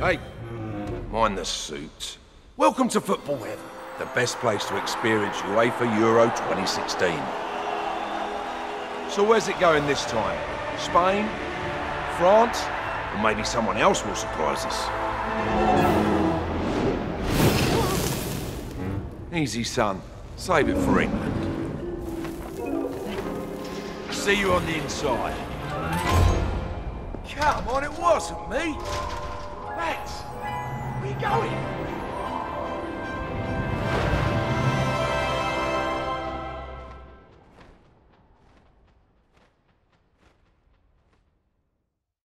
Hey, mind the suits. Welcome to Football Heaven, the best place to experience UEFA Euro 2016. So where's it going this time? Spain? France? Or maybe someone else will surprise us? Easy, son. Save it for England. See you on the inside. Come on, it wasn't me. Where you going?